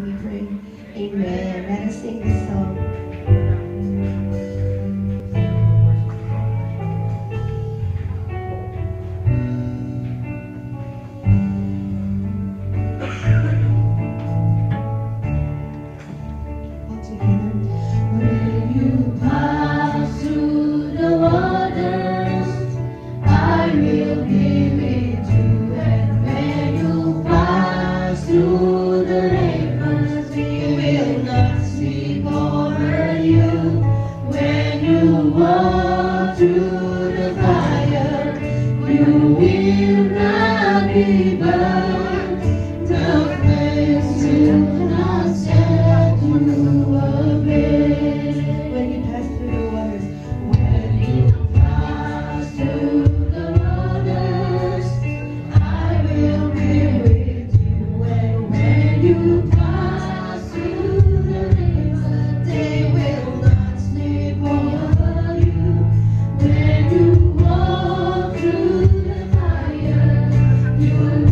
name we pray. Amen. Let us sing this song. Through the waters, walk the fire, you will not be burned. you.